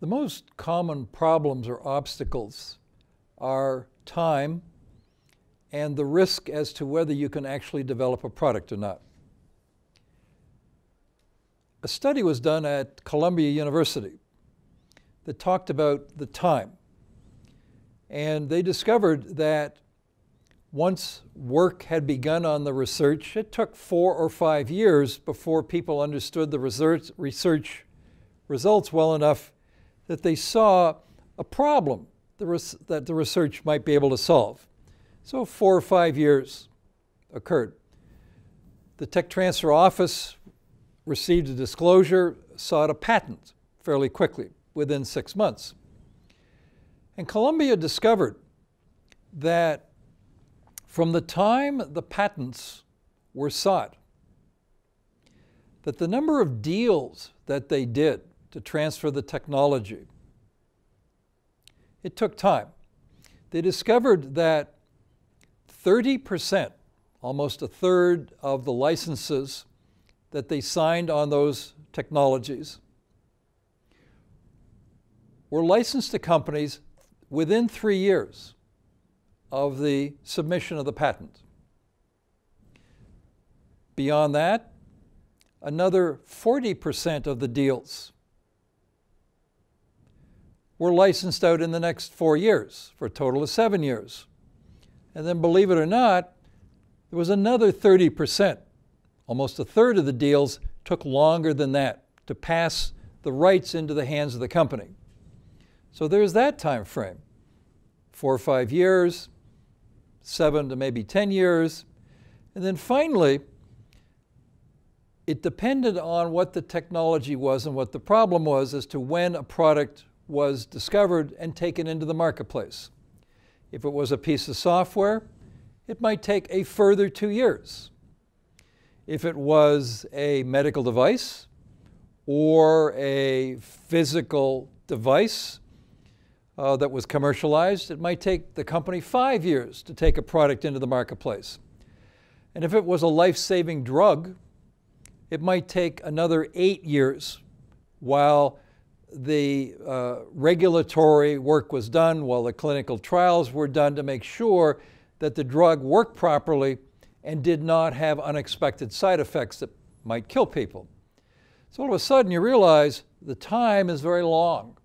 The most common problems or obstacles are time and the risk as to whether you can actually develop a product or not. A study was done at Columbia University that talked about the time. And they discovered that once work had begun on the research, it took four or five years before people understood the research, research results well enough that they saw a problem that the research might be able to solve. So four or five years occurred. The tech transfer office received a disclosure, sought a patent fairly quickly, within six months. And Columbia discovered that from the time the patents were sought, that the number of deals that they did to transfer the technology, it took time. They discovered that 30%, almost a third of the licenses that they signed on those technologies, were licensed to companies within three years of the submission of the patent. Beyond that, another 40% of the deals were licensed out in the next four years for a total of seven years. And then, believe it or not, there was another 30%. Almost a third of the deals took longer than that to pass the rights into the hands of the company. So there's that time frame four or five years, seven to maybe 10 years. And then finally, it depended on what the technology was and what the problem was as to when a product was discovered and taken into the marketplace. If it was a piece of software, it might take a further two years. If it was a medical device or a physical device uh, that was commercialized, it might take the company five years to take a product into the marketplace. And if it was a life saving drug, it might take another eight years while the uh, regulatory work was done, while the clinical trials were done to make sure that the drug worked properly and did not have unexpected side effects that might kill people. So all of a sudden you realize the time is very long.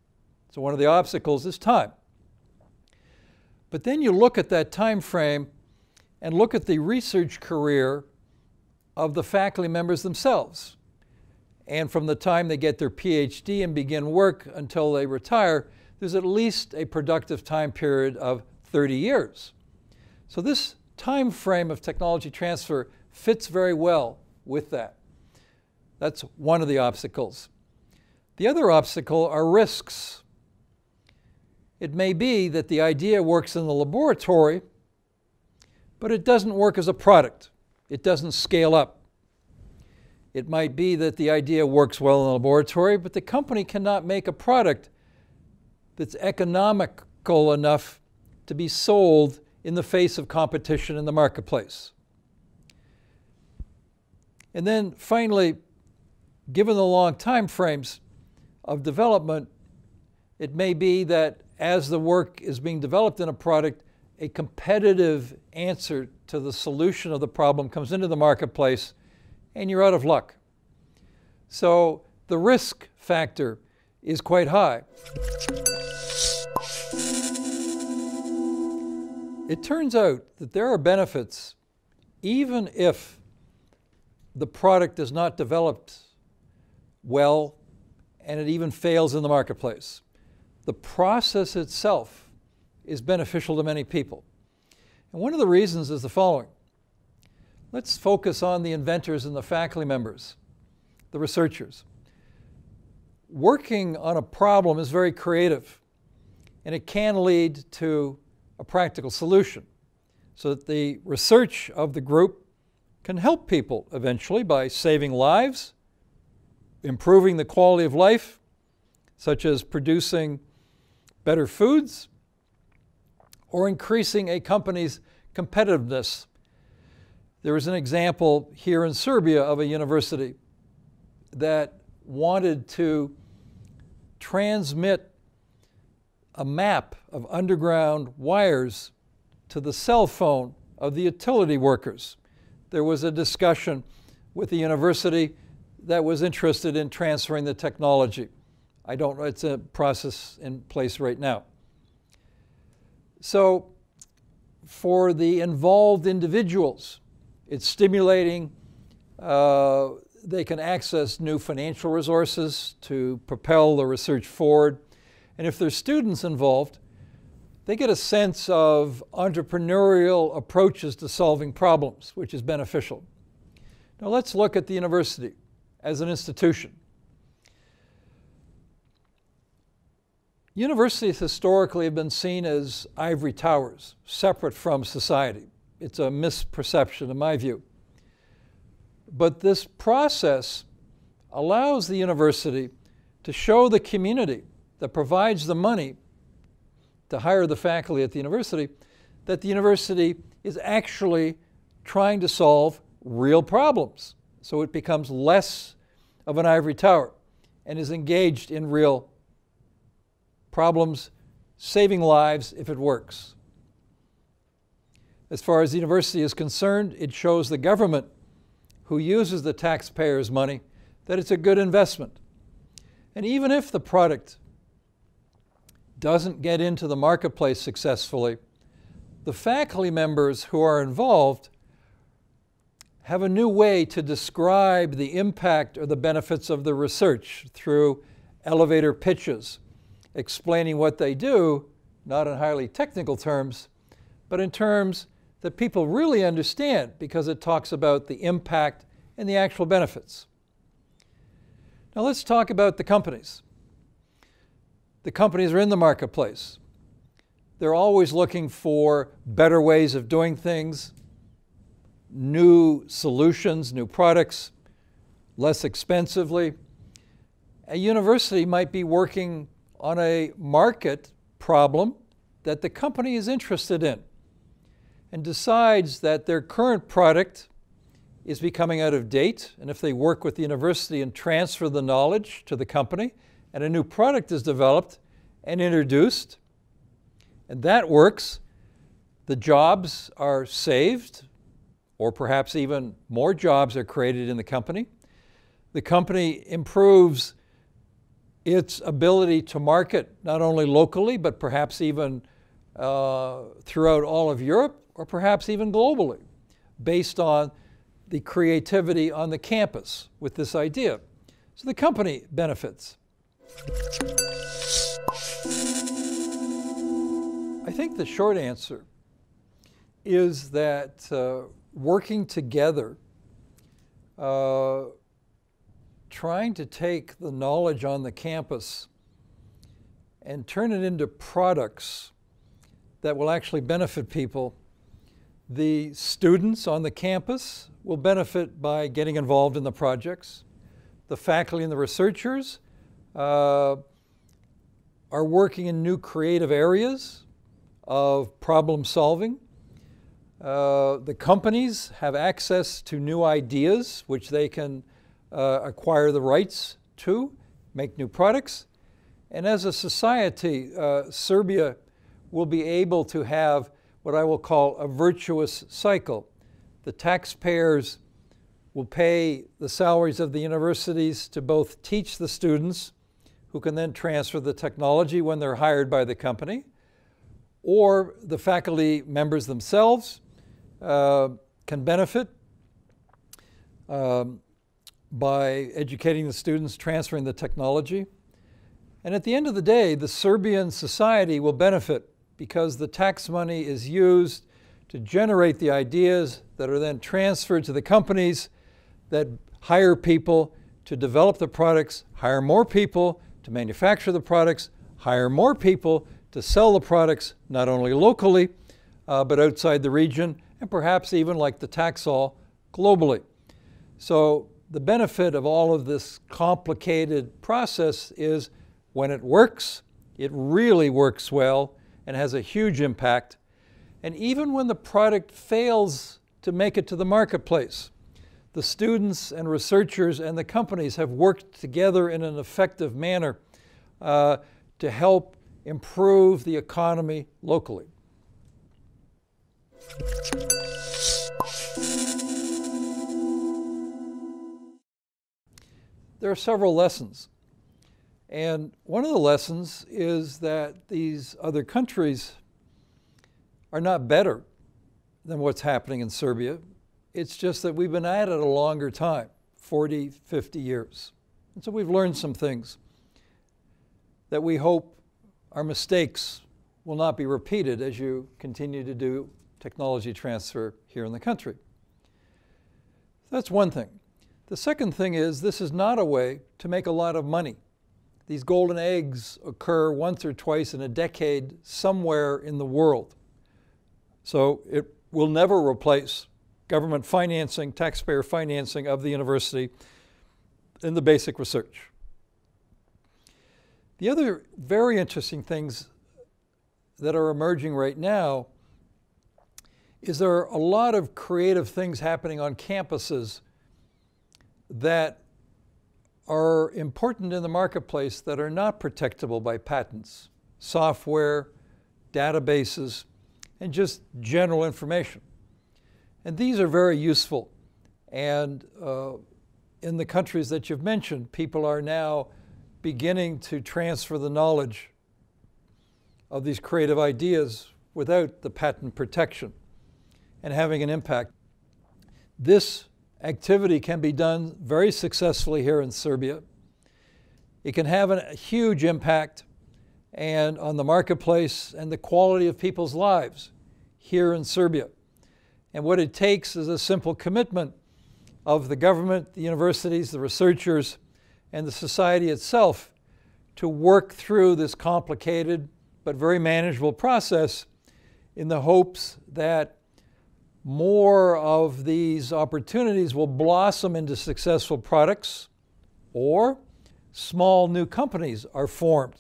So one of the obstacles is time. But then you look at that time frame and look at the research career of the faculty members themselves. And from the time they get their PhD and begin work until they retire, there's at least a productive time period of 30 years. So this time frame of technology transfer fits very well with that. That's one of the obstacles. The other obstacle are risks. It may be that the idea works in the laboratory, but it doesn't work as a product. It doesn't scale up. It might be that the idea works well in the laboratory, but the company cannot make a product that's economical enough to be sold in the face of competition in the marketplace. And then finally, given the long time frames of development, it may be that as the work is being developed in a product, a competitive answer to the solution of the problem comes into the marketplace and you're out of luck. So the risk factor is quite high. It turns out that there are benefits even if the product is not developed well and it even fails in the marketplace. The process itself is beneficial to many people. And one of the reasons is the following Let's focus on the inventors and the faculty members, the researchers. Working on a problem is very creative, and it can lead to a practical solution so that the research of the group can help people eventually by saving lives, improving the quality of life, such as producing better foods, or increasing a company's competitiveness. There is an example here in Serbia of a university that wanted to transmit a map of underground wires to the cell phone of the utility workers. There was a discussion with the university that was interested in transferring the technology. I don't know, it's a process in place right now. So, for the involved individuals, it's stimulating. Uh, they can access new financial resources to propel the research forward. And if there's students involved, they get a sense of entrepreneurial approaches to solving problems, which is beneficial. Now let's look at the university as an institution. Universities historically have been seen as ivory towers, separate from society. It's a misperception, in my view. But this process allows the university to show the community that provides the money to hire the faculty at the university that the university is actually trying to solve real problems. So it becomes less of an ivory tower and is engaged in real problems, saving lives if it works. As far as the university is concerned, it shows the government who uses the taxpayers' money that it's a good investment. And even if the product doesn't get into the marketplace successfully, the faculty members who are involved have a new way to describe the impact or the benefits of the research through elevator pitches, explaining what they do, not in highly technical terms, but in terms that people really understand because it talks about the impact and the actual benefits. Now let's talk about the companies. The companies are in the marketplace. They're always looking for better ways of doing things, new solutions, new products, less expensively. A university might be working on a market problem that the company is interested in and decides that their current product is becoming out of date. And if they work with the university and transfer the knowledge to the company, and a new product is developed and introduced, and that works, the jobs are saved, or perhaps even more jobs are created in the company. The company improves its ability to market not only locally, but perhaps even uh, throughout all of Europe, or perhaps even globally, based on the creativity on the campus with this idea. So the company benefits. I think the short answer is that uh, working together, uh, trying to take the knowledge on the campus and turn it into products that will actually benefit people. The students on the campus will benefit by getting involved in the projects. The faculty and the researchers uh, are working in new creative areas of problem solving. Uh, the companies have access to new ideas, which they can uh, acquire the rights to, make new products. And as a society, uh, Serbia will be able to have what I will call a virtuous cycle. The taxpayers will pay the salaries of the universities to both teach the students, who can then transfer the technology when they're hired by the company, or the faculty members themselves uh, can benefit um, by educating the students, transferring the technology. And at the end of the day, the Serbian society will benefit because the tax money is used to generate the ideas that are then transferred to the companies that hire people to develop the products, hire more people to manufacture the products, hire more people to sell the products not only locally uh, but outside the region and perhaps even like the Taxol globally. So the benefit of all of this complicated process is when it works, it really works well and has a huge impact. And even when the product fails to make it to the marketplace, the students and researchers and the companies have worked together in an effective manner uh, to help improve the economy locally. There are several lessons. And one of the lessons is that these other countries are not better than what's happening in Serbia. It's just that we've been at it a longer time 40, 50 years. And so we've learned some things that we hope our mistakes will not be repeated as you continue to do technology transfer here in the country. That's one thing. The second thing is this is not a way to make a lot of money. These golden eggs occur once or twice in a decade somewhere in the world. So it will never replace government financing, taxpayer financing of the university in the basic research. The other very interesting things that are emerging right now is there are a lot of creative things happening on campuses that are important in the marketplace that are not protectable by patents, software, databases, and just general information. And these are very useful. And uh, in the countries that you've mentioned, people are now beginning to transfer the knowledge of these creative ideas without the patent protection and having an impact. This activity can be done very successfully here in Serbia. It can have a huge impact and on the marketplace and the quality of people's lives here in Serbia. And what it takes is a simple commitment of the government, the universities, the researchers, and the society itself to work through this complicated but very manageable process in the hopes that more of these opportunities will blossom into successful products or small new companies are formed.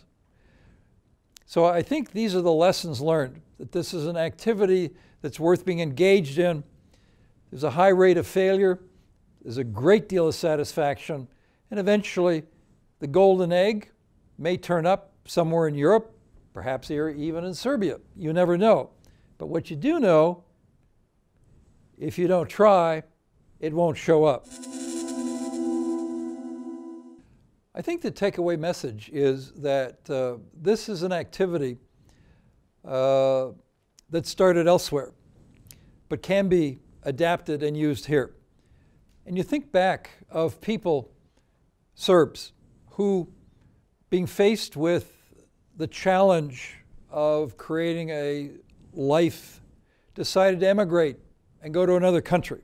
So I think these are the lessons learned that this is an activity that's worth being engaged in. There's a high rate of failure, there's a great deal of satisfaction, and eventually the golden egg may turn up somewhere in Europe, perhaps here even in Serbia. You never know. But what you do know if you don't try, it won't show up. I think the takeaway message is that uh, this is an activity uh, that started elsewhere, but can be adapted and used here. And you think back of people, Serbs, who, being faced with the challenge of creating a life, decided to emigrate and go to another country.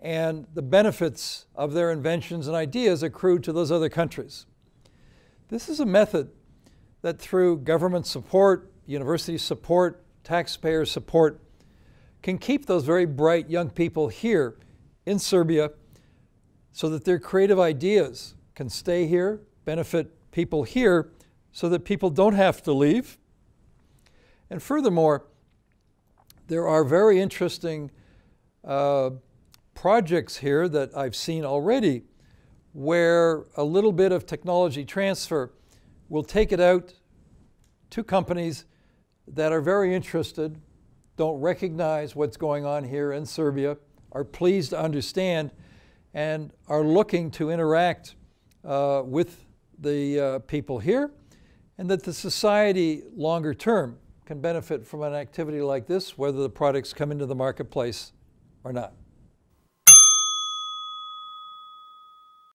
And the benefits of their inventions and ideas accrue to those other countries. This is a method that through government support, university support, taxpayer support, can keep those very bright young people here in Serbia so that their creative ideas can stay here, benefit people here, so that people don't have to leave. And furthermore, there are very interesting uh, projects here that I've seen already where a little bit of technology transfer will take it out to companies that are very interested, don't recognize what's going on here in Serbia, are pleased to understand, and are looking to interact uh, with the uh, people here, and that the society longer term can benefit from an activity like this, whether the products come into the marketplace or not.